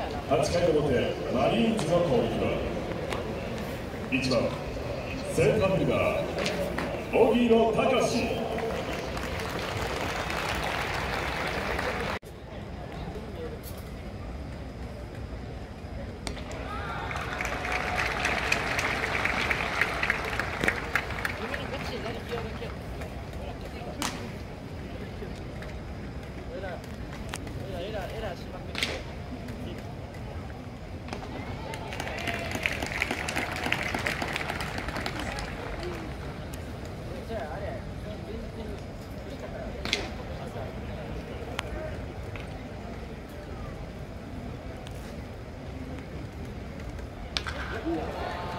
8回表マリーンズの攻撃は1番センターフィルダー荻野隆 Yeah.